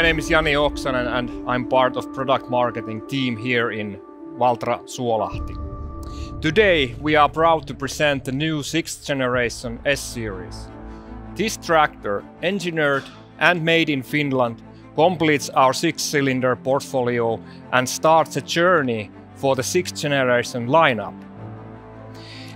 My name is Jani Oksanen and I'm part of product marketing team here in Valtra Suolahti. Today we are proud to present the new 6th generation S-Series. This tractor, engineered and made in Finland, completes our 6-cylinder portfolio and starts a journey for the 6th generation lineup.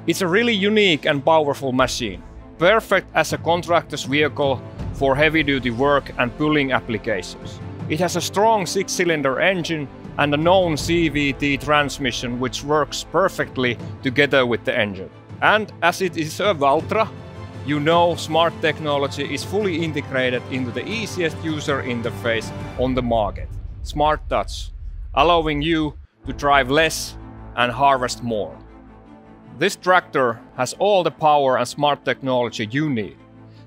It's a really unique and powerful machine, perfect as a contractor's vehicle for heavy-duty work and pulling applications. It has a strong six-cylinder engine and a known CVT transmission which works perfectly together with the engine. And as it is a Valtra, you know smart technology is fully integrated into the easiest user interface on the market, Smart Touch, allowing you to drive less and harvest more. This tractor has all the power and smart technology you need.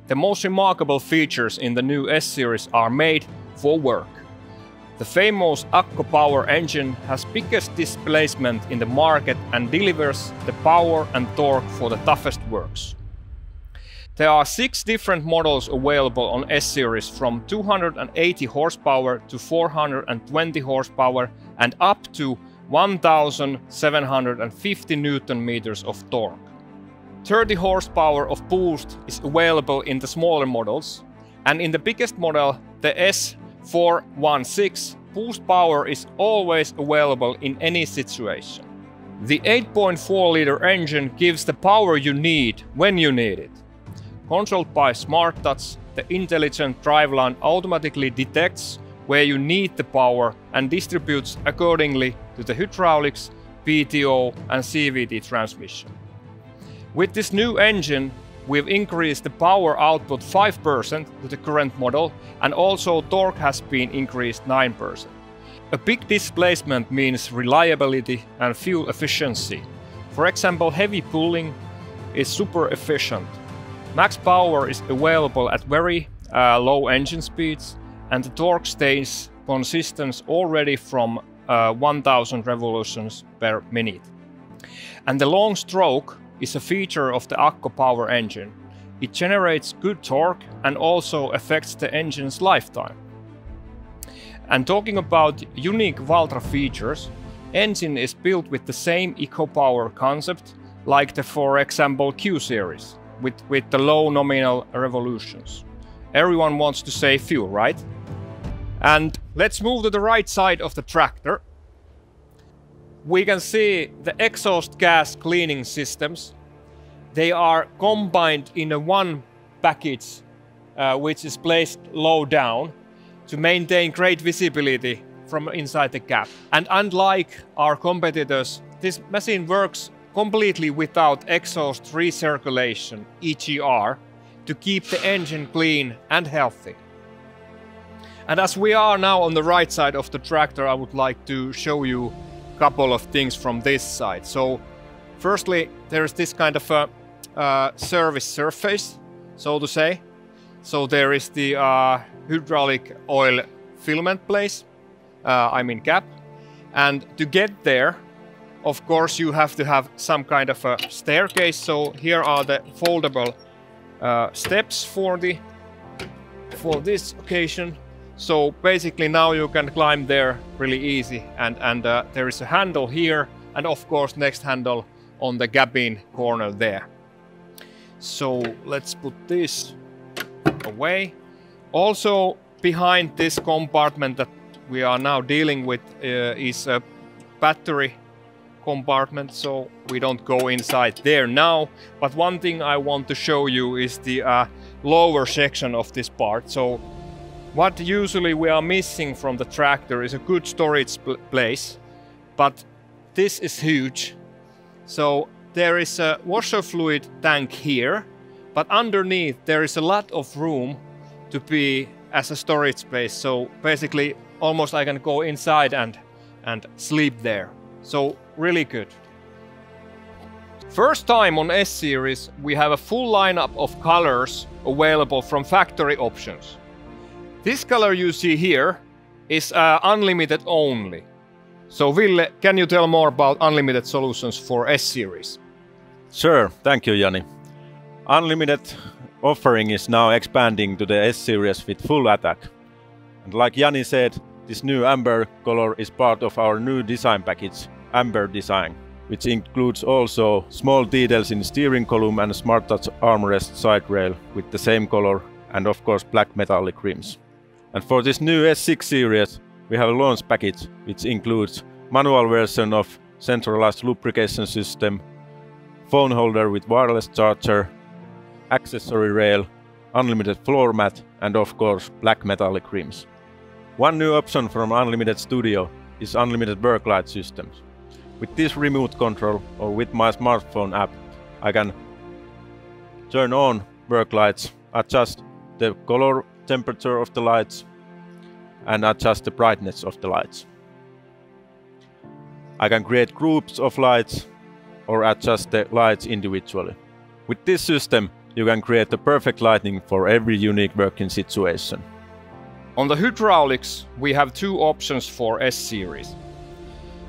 The most remarkable features in the new S-Series are made for work. The famous AGCO Power engine has biggest displacement in the market and delivers the power and torque for the toughest works. There are six different models available on S-Series from 280 horsepower to 420 horsepower and up to 1750 Newton meters of torque. 30 horsepower of boost is available in the smaller models, and in the biggest model, the S416, boost power is always available in any situation. The 8.4 liter engine gives the power you need when you need it. Controlled by Smart Touch, the intelligent driveline automatically detects where you need the power and distributes accordingly to the hydraulics, PTO and CVT transmission. With this new engine, we've increased the power output 5% to the current model and also torque has been increased 9%. A big displacement means reliability and fuel efficiency. For example, heavy pulling is super efficient. Max power is available at very uh, low engine speeds and the torque stays consistent already from uh, 1000 revolutions per minute. And the long stroke is a feature of the AGCO power engine. It generates good torque and also affects the engine's lifetime. And talking about unique Valtra features, engine is built with the same eco-power concept like the for example Q series with, with the low nominal revolutions. Everyone wants to save fuel, right? And let's move to the right side of the tractor we can see the exhaust gas cleaning systems. They are combined in a one package, uh, which is placed low down to maintain great visibility from inside the cab. And unlike our competitors, this machine works completely without exhaust recirculation, EGR, to keep the engine clean and healthy. And as we are now on the right side of the tractor, I would like to show you couple of things from this side. So firstly, there's this kind of a uh, service surface, so to say. So there is the uh, hydraulic oil filament place, uh, I mean cap. And to get there, of course, you have to have some kind of a staircase. So here are the foldable uh, steps for the for this occasion. So basically now you can climb there really easy and, and uh, there is a handle here and of course next handle on the cabin corner there. So let's put this away. Also behind this compartment that we are now dealing with uh, is a battery compartment so we don't go inside there now but one thing I want to show you is the uh, lower section of this part so what usually we are missing from the tractor is a good storage place, but this is huge. So there is a washer fluid tank here, but underneath there is a lot of room to be as a storage space. So basically almost I can go inside and, and sleep there. So really good. First time on S-Series, we have a full lineup of colors available from factory options. This color you see here is uh, unlimited only. So Ville, can you tell more about unlimited solutions for S-Series? Sure, thank you Jani. Unlimited offering is now expanding to the S-Series with full attack. And like Jani said, this new amber color is part of our new design package, Amber Design, which includes also small details in steering column and Smart Touch armrest side rail with the same color and of course black metallic rims. And for this new S6 series, we have a launch package which includes manual version of centralized lubrication system, phone holder with wireless charger, accessory rail, unlimited floor mat and of course black metallic rims. One new option from Unlimited Studio is unlimited work light systems. With this remote control or with my smartphone app, I can turn on work lights, adjust the color temperature of the lights and adjust the brightness of the lights. I can create groups of lights or adjust the lights individually. With this system, you can create the perfect lighting for every unique working situation. On the hydraulics, we have two options for S-Series.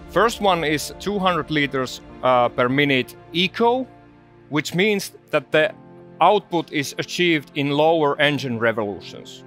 First one is 200 liters uh, per minute eco, which means that the output is achieved in lower engine revolutions.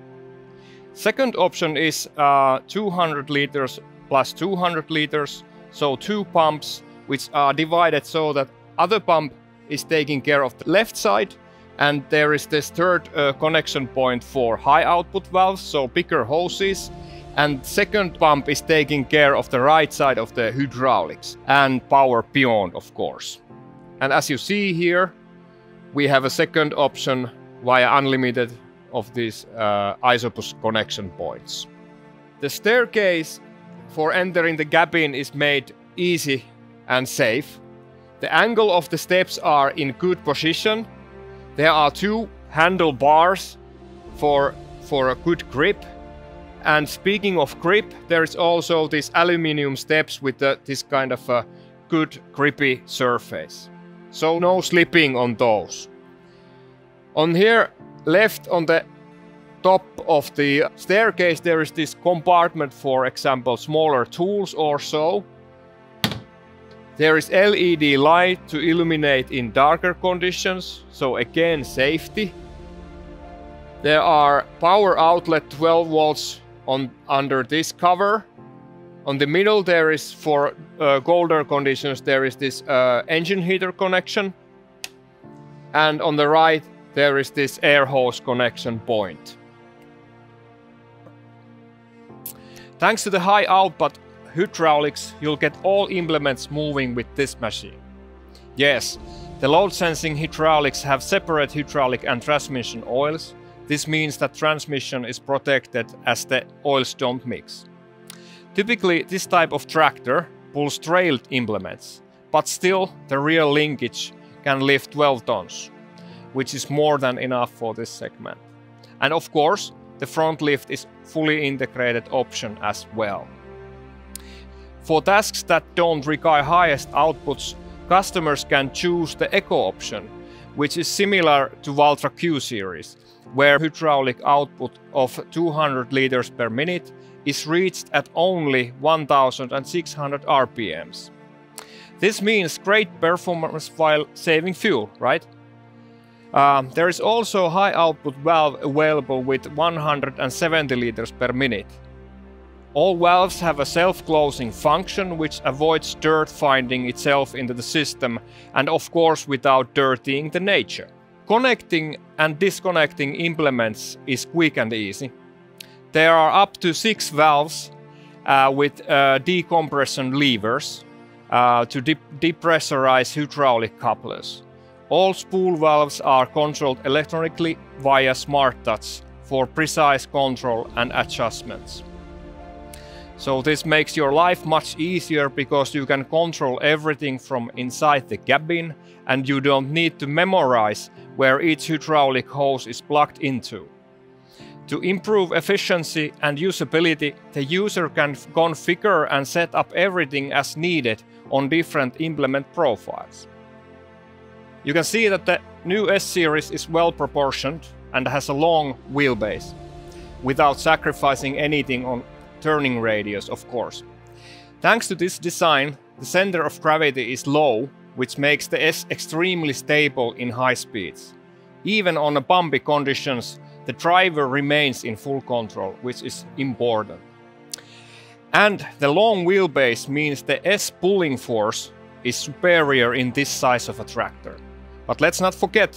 Second option is uh, 200 liters plus 200 liters, so two pumps which are divided so that other pump is taking care of the left side and there is this third uh, connection point for high output valves, so bigger hoses, and second pump is taking care of the right side of the hydraulics and power beyond, of course. And as you see here, we have a second option via unlimited of these uh, Isobus connection points. The staircase for entering the cabin is made easy and safe. The angle of the steps are in good position. There are two handlebars for, for a good grip. And speaking of grip, there is also these aluminium steps with the, this kind of a good grippy surface. So no slipping on those. On here left on the top of the staircase there is this compartment for example smaller tools or so. There is LED light to illuminate in darker conditions, so again safety. There are power outlet 12 volts on under this cover. On the middle there is for uh, colder conditions there is this uh, engine heater connection. And on the right there is this air hose connection point. Thanks to the high output hydraulics, you'll get all implements moving with this machine. Yes, the load sensing hydraulics have separate hydraulic and transmission oils. This means that transmission is protected as the oils don't mix. Typically, this type of tractor pulls trailed implements, but still the rear linkage can lift 12 tons, which is more than enough for this segment. And of course, the front lift is fully integrated option as well. For tasks that don't require highest outputs, customers can choose the Eco option, which is similar to Valtra Q series, where hydraulic output of 200 liters per minute is reached at only 1600 RPMs. This means great performance while saving fuel, right? Um, there is also a high output valve available with 170 liters per minute. All valves have a self-closing function which avoids dirt finding itself into the system and of course without dirtying the nature. Connecting and disconnecting implements is quick and easy. There are up to six valves uh, with uh, decompression levers uh, to de depressurize hydraulic couplers. All spool valves are controlled electronically via Smart Touch for precise control and adjustments. So this makes your life much easier because you can control everything from inside the cabin and you don't need to memorize where each hydraulic hose is plugged into. To improve efficiency and usability, the user can configure and set up everything as needed on different implement profiles. You can see that the new S-Series is well proportioned and has a long wheelbase, without sacrificing anything on turning radius, of course. Thanks to this design, the center of gravity is low, which makes the S extremely stable in high speeds. Even on bumpy conditions, the driver remains in full control, which is important. And the long wheelbase means the S pulling force is superior in this size of a tractor. But let's not forget,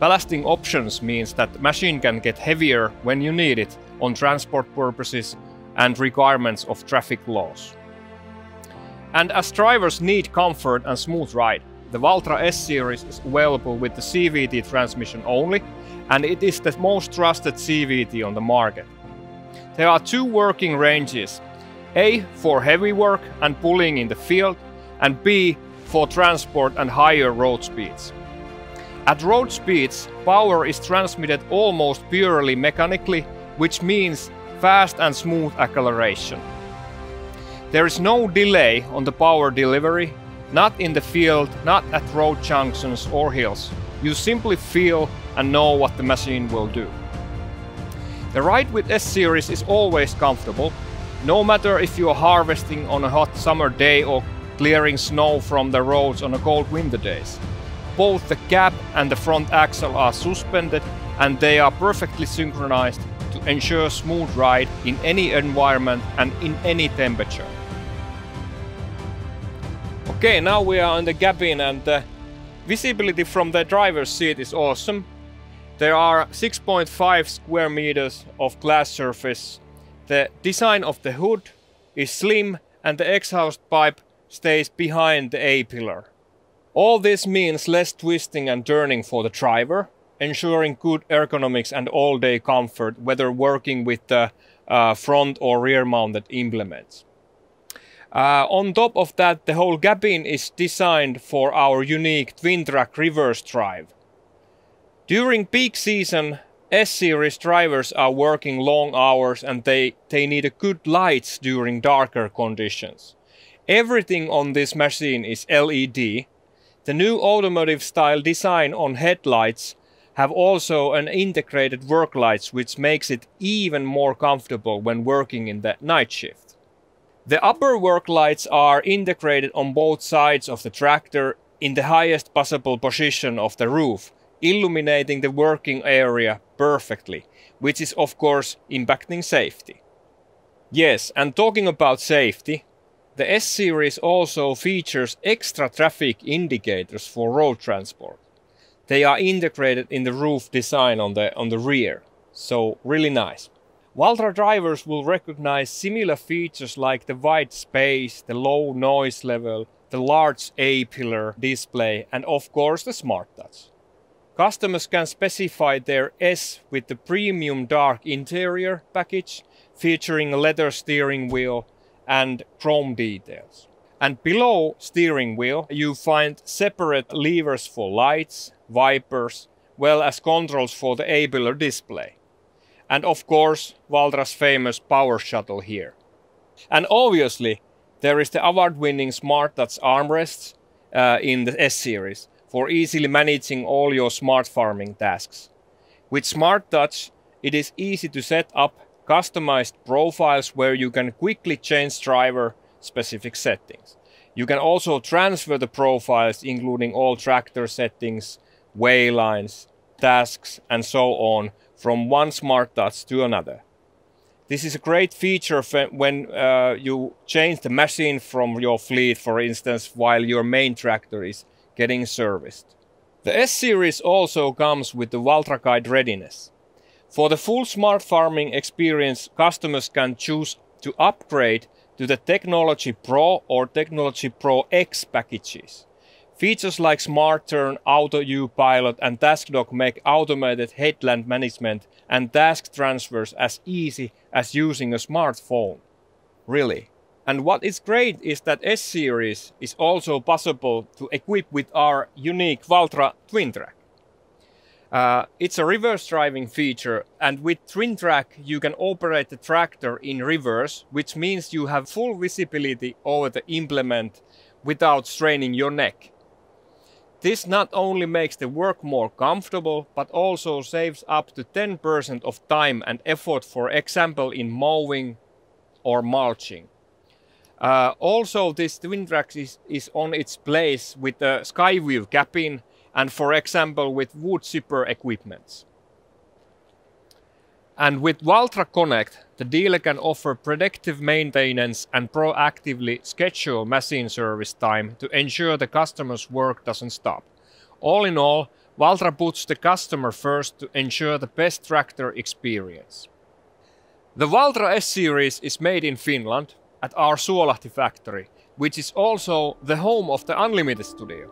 ballasting options means that the machine can get heavier when you need it on transport purposes and requirements of traffic laws. And as drivers need comfort and smooth ride, the Valtra S series is available with the CVT transmission only, and it is the most trusted CVT on the market. There are two working ranges, A for heavy work and pulling in the field, and B for transport and higher road speeds. At road speeds, power is transmitted almost purely mechanically, which means fast and smooth acceleration. There is no delay on the power delivery, not in the field, not at road junctions or hills. You simply feel and know what the machine will do. The ride with S-Series is always comfortable, no matter if you are harvesting on a hot summer day or clearing snow from the roads on a cold winter days. Both the cab and the front axle are suspended and they are perfectly synchronized to ensure smooth ride in any environment and in any temperature. Okay, now we are in the cabin and the visibility from the driver's seat is awesome. There are 6.5 square meters of glass surface. The design of the hood is slim and the exhaust pipe stays behind the A-pillar. All this means less twisting and turning for the driver, ensuring good ergonomics and all-day comfort whether working with the uh, front or rear-mounted implements. Uh, on top of that, the whole cabin is designed for our unique TwinTrac reverse drive. During peak season, S-series drivers are working long hours and they, they need a good lights during darker conditions. Everything on this machine is LED. The new automotive style design on headlights have also an integrated work lights which makes it even more comfortable when working in the night shift. The upper work lights are integrated on both sides of the tractor in the highest possible position of the roof, illuminating the working area perfectly, which is of course impacting safety. Yes, and talking about safety, the S-Series also features extra traffic indicators for road transport. They are integrated in the roof design on the, on the rear, so really nice. Valtra drivers will recognize similar features like the wide space, the low noise level, the large A-pillar display and of course the Smart Touch. Customers can specify their S with the premium dark interior package featuring leather steering wheel and chrome details. And below steering wheel you find separate levers for lights, wipers, well as controls for the A-pillar display. And of course Valtra's famous power shuttle here. And obviously there is the award-winning Smart Touch armrests uh, in the S-series for easily managing all your smart farming tasks. With Smart Touch it is easy to set up customized profiles where you can quickly change driver specific settings. You can also transfer the profiles including all tractor settings, waylines, tasks and so on from one smart touch to another. This is a great feature when uh, you change the machine from your fleet, for instance, while your main tractor is getting serviced. The S-Series also comes with the Valtra Guide readiness. For the full smart farming experience, customers can choose to upgrade to the Technology Pro or Technology Pro X packages. Features like Smart Turn, Auto U Pilot and TaskDoc make automated headland management and task transfers as easy as using a smartphone. Really. And what is great is that S-Series is also possible to equip with our unique Valtra TwinTrac. Uh, it's a reverse driving feature and with TwinTrac you can operate the tractor in reverse which means you have full visibility over the implement without straining your neck. This not only makes the work more comfortable but also saves up to 10% of time and effort for example in mowing or mulching. Uh, also this TwinTrac is, is on its place with the Skyview cabin and for example with wood chipper equipments. And with Valtra Connect, the dealer can offer predictive maintenance and proactively schedule machine service time to ensure the customer's work doesn't stop. All in all, Valtra puts the customer first to ensure the best tractor experience. The Valtra S-Series is made in Finland at our Suolahti factory, which is also the home of the Unlimited Studio,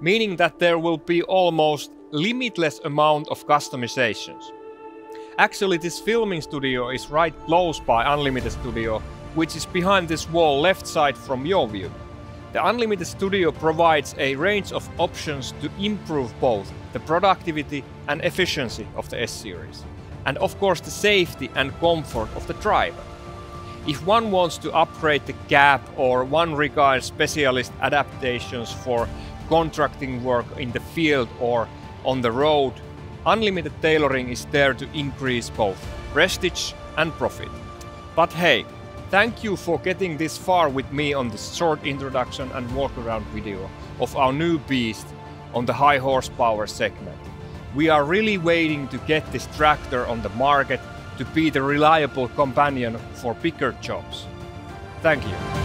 meaning that there will be almost limitless amount of customizations. Actually, this filming studio is right close by Unlimited Studio, which is behind this wall left side from your view. The Unlimited Studio provides a range of options to improve both the productivity and efficiency of the S-Series, and of course the safety and comfort of the driver. If one wants to upgrade the cab or one requires specialist adaptations for contracting work in the field or on the road, Unlimited Tailoring is there to increase both prestige and profit. But hey, thank you for getting this far with me on this short introduction and walk around video of our new beast on the high horsepower segment. We are really waiting to get this tractor on the market to be the reliable companion for bigger jobs. Thank you.